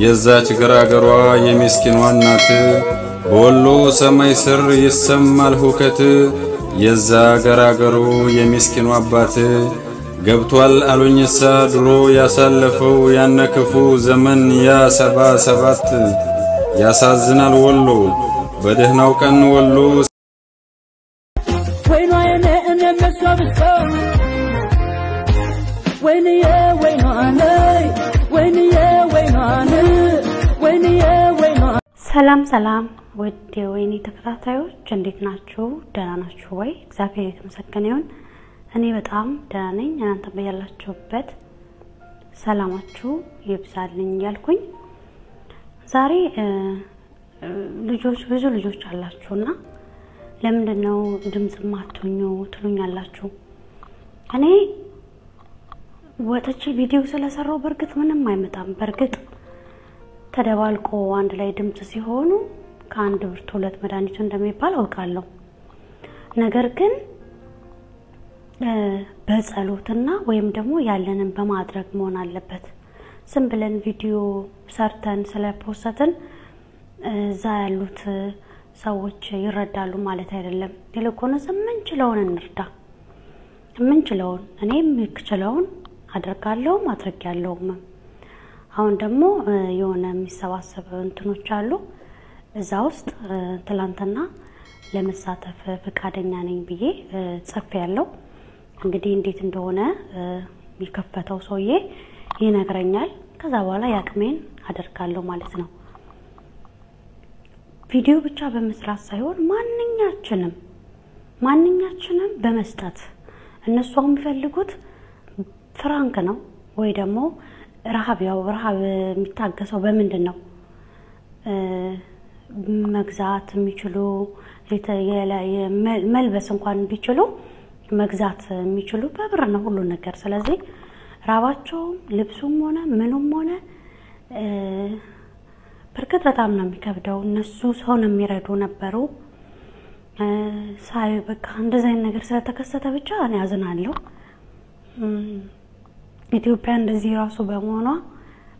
የዛች ገራገሯ የምስኪኗ እናት በወሎ ሰማይ ስር ይሰማል ሁከት። የዛ ገራገሩ የምስኪኗ አባት። ገብቷል አሉኝሳ ድሮ ያሳለፈው ያነ ዘመን ያ ሰባ ሰባት። ያሳዝናል ወሎ በደህናው ቀን ወሎ ወይንዬ ወይኗ ነይ ወይንዬ ሰላም ሰላም ውድ የወይኔ ተከታታዮች እንዴት ናችሁ? ደህና ናችሁ ወይ? እግዚአብሔር የተመሰገነ ይሁን። እኔ በጣም ደህና ነኝ። እናንተ በያላችሁበት ሰላማችሁ ይብዛልኝ እያልኩኝ ዛሬ ልጆች ብዙ ልጆች አላችሁና ለምንድን ነው ድምፅ ማትኙ ትሉኛላችሁ። እኔ ወጥቼ ቪዲዮ ስለሰራው በእርግጥ ምንም አይመጣም። በእርግጥ ተደባልቆ አንድ ላይ ድምፅ ሲሆኑ ከአንድ ብርቱ ሁለት መድኃኒቱ እንደሚባል አውቃለሁ። ነገር ግን በጸሎትና ወይም ደግሞ ያለንን በማድረግ መሆን አለበት። ዝም ብለን ቪዲዮ ሰርተን ስለፖሰትን እዛ ያሉት ሰዎች ይረዳሉ ማለት አይደለም። ይልቁንስ የምንችለውን እንርዳ። የምንችለውን እኔ የምችለውን አደርጋለሁ አድርጊያለሁም። አሁን ደግሞ የሆነ የሚሰባሰብ እንትኖች አሉ። እዛ ውስጥ ትላንትና ለመሳተፍ ፈቃደኛ ነኝ ብዬ እ ጽፌያለሁ። እንግዲህ እንዴት እንደሆነ የከፈተው ሰውዬ ይነግረኛል። ከዛ በኋላ የአቅሜን አደርጋለሁ ማለት ነው። ቪዲዮ ብቻ በመስራት ሳይሆን ማንኛችንም ማንኛችንም በመስጠት እነሱ የሚፈልጉት ፍራንክ ነው ወይ ደግሞ ረሃብ። ያው ረሃብ የሚታገሰው በምንድን ነው? መግዛት የሚችሉ መልበስ እንኳን ቢችሉ መግዛት የሚችሉ በብር ነው ሁሉ ነገር። ስለዚህ ራባቸውም ልብሱም ሆነ ምኑም ሆነ በእርግጥ በጣም ነው የሚከብደው። እነሱ ሰውን የሚረዱ ነበሩ። ሳይ በቃ እንደዚህ አይነት ነገር ስለተከሰተ ብቻ እኔ አዝናለሁ። ኢትዮጵያ እንደዚህ ራሱ በመሆኗ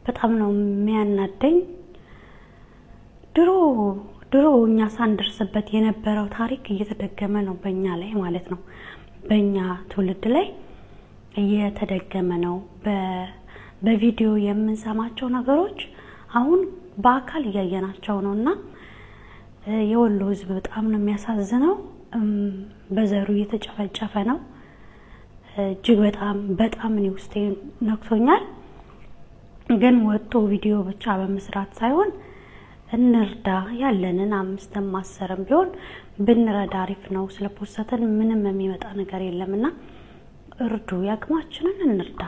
በጣም ነው የሚያናደኝ። ድሮ ድሮ እኛ ሳንደርስበት የነበረው ታሪክ እየተደገመ ነው በእኛ ላይ ማለት ነው። በእኛ ትውልድ ላይ እየተደገመ ነው። በቪዲዮ የምንሰማቸው ነገሮች አሁን በአካል እያየናቸው ነው እና የወሎ ሕዝብ በጣም ነው የሚያሳዝነው። በዘሩ እየተጨፈጨፈ ነው። እጅግ በጣም በጣም እኔ ውስጤ ነክቶኛል። ግን ወጥቶ ቪዲዮ ብቻ በመስራት ሳይሆን እንርዳ፣ ያለንን አምስትም አስርም ቢሆን ብንረዳ አሪፍ ነው። ስለፖሰትን ምንም የሚመጣ ነገር የለም እና እርዱ፣ የአቅማችንን እንርዳ።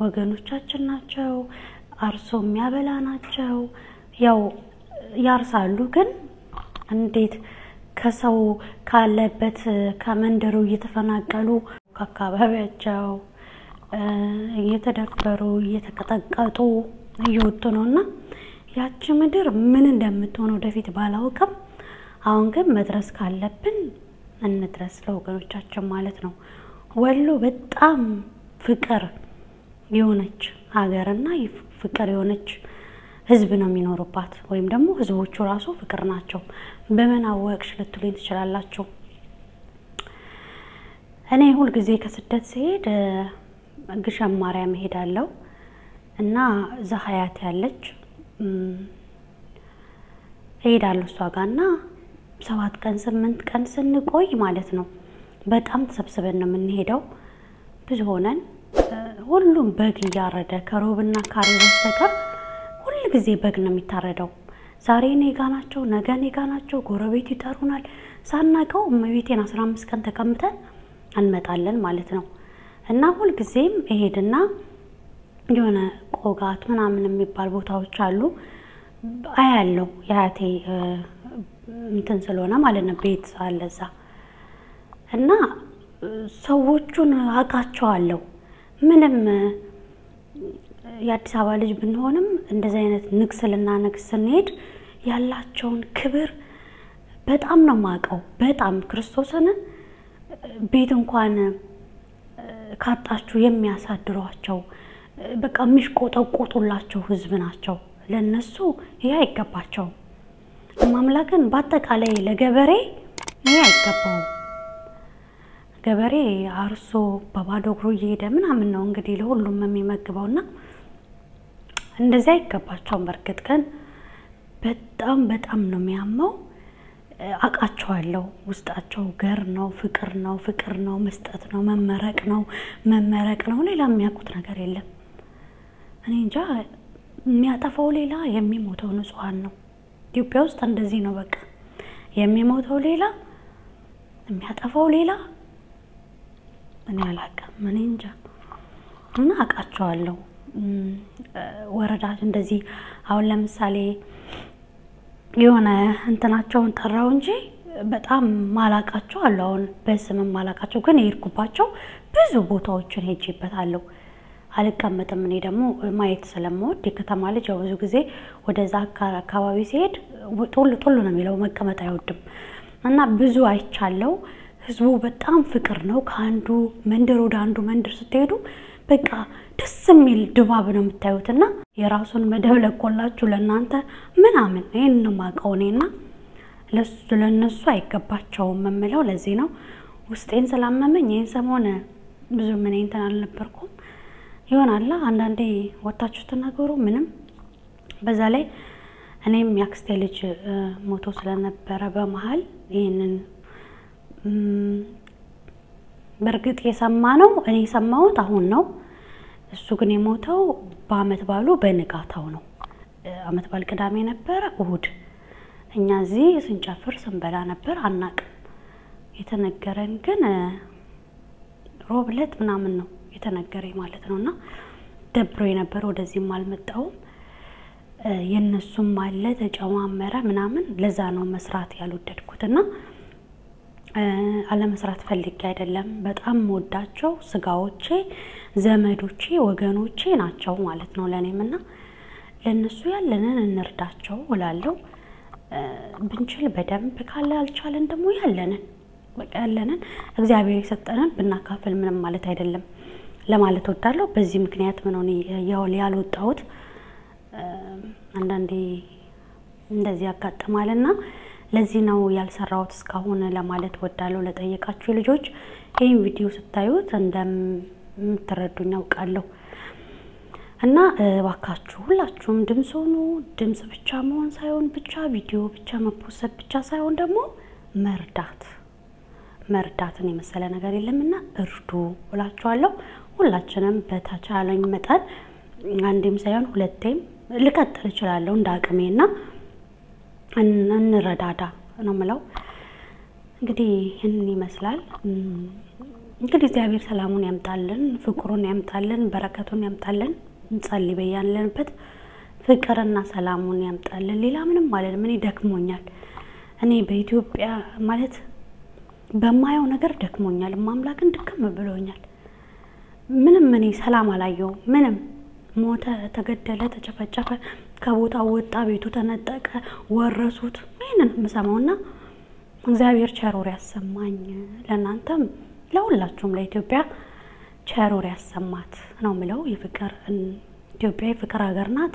ወገኖቻችን ናቸው፣ አርሶ የሚያበላ ናቸው። ያው ያርሳሉ፣ ግን እንዴት ከሰው ካለበት ከመንደሩ እየተፈናቀሉ ከአካባቢያቸው እየተደፈሩ እየተቀጠቀጡ እየወጡ ነው እና ያቺ ምድር ምን እንደምትሆን ወደፊት ባላውቅም፣ አሁን ግን መድረስ ካለብን እንድረስ ለወገኖቻችን ማለት ነው። ወሎ በጣም ፍቅር የሆነች ሀገርና ፍቅር የሆነች ሕዝብ ነው የሚኖሩባት ወይም ደግሞ ሕዝቦቹ ራሱ ፍቅር ናቸው። በምን አወቅሽ ልትሉኝ ትችላላችሁ። እኔ ሁልጊዜ ከስደት ሲሄድ እ ግሸን ማርያም እሄዳለሁ እና እዛ ሀያት ያለች እሄዳለሁ እሷ ጋር እና ሰባት ቀን ስምንት ቀን ስንቆይ ማለት ነው በጣም ተሰብስበን ነው የምንሄደው። ብዙ ሆነን ሁሉም በግ እያረደ ከሮብና ካሬ በስተቀር ሁል ጊዜ በግ ነው የሚታረደው። ዛሬ እኔ ጋ ናቸው፣ ነገ እኔ ጋ ናቸው። ጎረቤት ይጠሩናል። ሳናቀው እመቤቴን አስራ አምስት ቀን ተቀምጠን እንመጣለን ማለት ነው እና ሁልጊዜም እሄድና የሆነ ቆጋት ምናምን የሚባል ቦታዎች አሉ አያለው የአያቴ እንትን ስለሆነ ማለት ነው ቤት አለ እዛ እና ሰዎቹን አውቃቸዋለሁ። ምንም የአዲስ አበባ ልጅ ብንሆንም እንደዚህ አይነት ንግስ ስንሄድ ያላቸውን ክብር በጣም ነው የማውቀው። በጣም ክርስቶስን ቤት እንኳን ካጣችሁ የሚያሳድሯቸው በቃ የሚሽቆጠቆጡላቸው ህዝብ ናቸው። ለነሱ ይሄ አይገባቸውም። ማምላክን በአጠቃላይ ለገበሬ ይሄ አይገባውም። ገበሬ አርሶ በባዶ እግሩ እየሄደ ምናምን ነው እንግዲህ ለሁሉም የሚመግበው እና እንደዚህ አይገባቸውም። በእርግጥ ግን በጣም በጣም ነው የሚያመው። አውቃቸዋለሁ። ውስጣቸው ገር ነው፣ ፍቅር ነው፣ ፍቅር ነው፣ መስጠት ነው፣ መመረቅ ነው፣ መመረቅ ነው። ሌላ የሚያውቁት ነገር የለም። እኔ እንጃ የሚያጠፋው ሌላ፣ የሚሞተው ንጹሐን ነው። ኢትዮጵያ ውስጥ እንደዚህ ነው። በቃ የሚሞተው ሌላ፣ የሚያጠፋው ሌላ። እኔ አላውቅም። እኔ እንጃ እና አውቃቸዋለሁ። ወረዳ እንደዚህ አሁን ለምሳሌ የሆነ እንትናቸውን ጠራው እንጂ በጣም ማላቃቸው አሉ። አሁን በስምም ማላቃቸው ግን የሄድኩባቸው ብዙ ቦታዎችን ሄጄበታለሁ። አልቀመጥም። እኔ ደግሞ ማየት ስለምወድ የከተማ ልጅ ያው ብዙ ጊዜ ወደዛ አካባቢ ሲሄድ ጦል ጦል ነው የሚለው መቀመጥ አይወድም እና ብዙ አይቻለው። ህዝቡ በጣም ፍቅር ነው። ከአንዱ መንደር ወደ አንዱ መንደር ስትሄዱ በቃ ደስ የሚል ድባብ ነው የምታዩት እና የራሱን መደብ ለቆላችሁ ለእናንተ ምናምን ይህን የማውቀው እኔና ለእነሱ አይገባቸውም የምለው ለዚህ ነው። ውስጤን ስላመመኝ ይህን ሰሞን ብዙ ምን እንትን አልነበርኩም ይሆናላ አንዳንዴ ወታችሁ ትናገሩ ምንም። በዛ ላይ እኔም ያክስቴ ልጅ ሞቶ ስለነበረ በመሀል ይህንን በእርግጥ የሰማ ነው እኔ የሰማሁት አሁን ነው። እሱ ግን የሞተው በአመት ባሉ በንጋታው ነው። አመት ባል ቅዳሜ ነበረ፣ እሁድ እኛ እዚህ ስንጨፍር ስንበላ ነበር። አናቅም። የተነገረን ግን ሮብ ዕለት ምናምን ነው የተነገረኝ ማለት ነው። እና ደብሮ የነበረ ወደዚህም አልመጣውም። የእነሱም አለ ተጨማመረ ምናምን። ለዛ ነው መስራት ያልወደድኩት እና አለመስራት ፈልጌ አይደለም። በጣም ወዳቸው ስጋዎቼ፣ ዘመዶቼ፣ ወገኖቼ ናቸው ማለት ነው ለእኔም እና ለእነሱ ያለንን እንርዳቸው እላለሁ። ብንችል በደንብ ካለ አልቻለን ደግሞ ያለንን በቃ ያለንን እግዚአብሔር የሰጠንን ብናካፍል ምንም ማለት አይደለም ለማለት ወዳለሁ። በዚህ ምክንያት ምን ሆነ ያልወጣሁት አንዳንዴ እንደዚህ ያጋጥማልና ለዚህ ነው ያልሰራሁት እስካሁን ለማለት ወዳለሁ። ለጠየቃችሁ ልጆች ይህን ቪዲዮ ስታዩት እንደምትረዱኝ ያውቃለሁ እና እባካችሁ ሁላችሁም ድምፅ ሆኑ። ድምፅ ብቻ መሆን ሳይሆን ብቻ ቪዲዮ ብቻ መፖሰት ብቻ ሳይሆን ደግሞ መርዳት መርዳትን የመሰለ ነገር የለምና እርዱ እላችኋለሁ። ሁላችንም በተቻለኝ መጠን አንዴም ሳይሆን ሁለቴም ልቀጥል እችላለሁ እንደ አቅሜና እንረዳዳ ነው ምለው። እንግዲህ ይህንን ይመስላል። እንግዲህ እግዚአብሔር ሰላሙን ያምጣልን፣ ፍቅሩን ያምጣልን፣ በረከቱን ያምጣልን። እንጸልይ በያለንበት ፍቅርና ሰላሙን ያምጣልን። ሌላ ምንም ማለት ምን ደክሞኛል። እኔ በኢትዮጵያ ማለት በማየው ነገር ደክሞኛል። ማምላክን ድክም ብሎኛል። ምንም እኔ ሰላም አላየውም። ምንም ሞተ፣ ተገደለ፣ ተጨፈጨፈ፣ ከቦታው ወጣ፣ ቤቱ ተነጠቀ፣ ወረሱት። ይህንን የምሰማውና እግዚአብሔር ቸሮር ያሰማኝ ለእናንተም ለሁላችሁም ለኢትዮጵያ ቸሮር ያሰማት ነው ምለው። የፍቅር ኢትዮጵያ የፍቅር ሀገር ናት።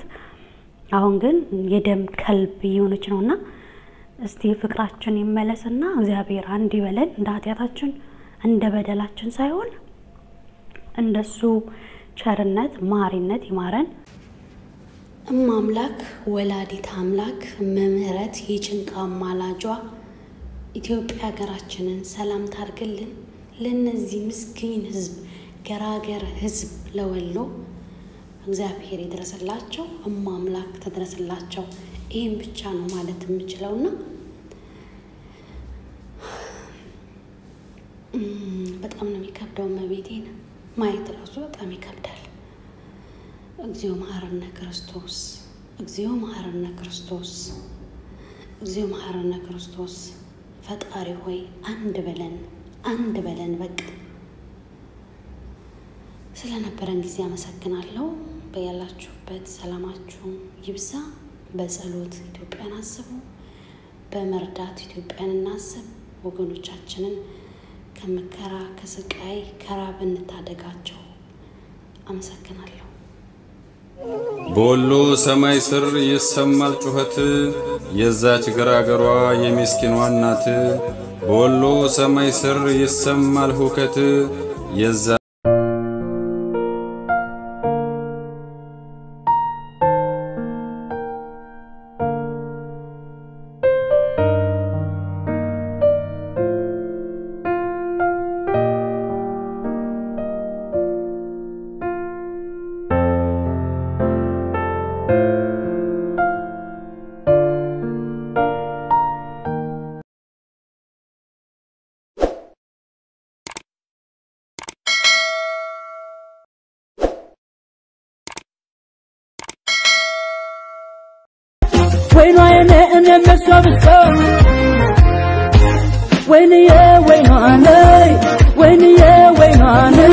አሁን ግን የደም ከልብ እየሆነች ነውና እስቲ ፍቅራችን ይመለስና እግዚአብሔር አንድ ይበለን። እንደ ኃጢአታችን እንደ በደላችን ሳይሆን እንደሱ ቸርነት ማሪነት ይማረን። እማምላክ ወላዲት አምላክ መምህረት የጭንቃ አማላጇ ኢትዮጵያ ሀገራችንን ሰላም ታርግልን። ለእነዚህ ምስኪን ሕዝብ ገራገር ሕዝብ ለወሎ እግዚአብሔር ይድረስላቸው። እማምላክ ተድረስላቸው። ይህም ብቻ ነው ማለት የምችለውና በጣም ነው የሚከብደው። መቤቴን ማየት ራሱ በጣም ይከብዳል። እግዚኦ መሐረነ ክርስቶስ፣ እግዚኦ መሐረነ ክርስቶስ፣ እግዚኦ መሐረነ ክርስቶስ። ፈጣሪ ሆይ አንድ በለን፣ አንድ በለን። በቃ ስለነበረን ጊዜ አመሰግናለሁ። በያላችሁበት ሰላማችሁ ይብዛ። በጸሎት ኢትዮጵያን አስቡ፣ በመርዳት ኢትዮጵያን እናስብ። ወገኖቻችንን ከመከራ ከስቃይ ከራብ እንታደጋቸው። አመሰግናለሁ። በወሎ ሰማይ ስር ይሰማል ጩኸት። የዛች ገራገሯ የምስኪኗ እናት በወሎ ሰማይ ስር ይሰማል ሁከት። የዛ ወይኗ የኔ እኔ መሷብሰው ወይንዬ ወይኗ ነይ ወይንዬ ወይኗ ነይ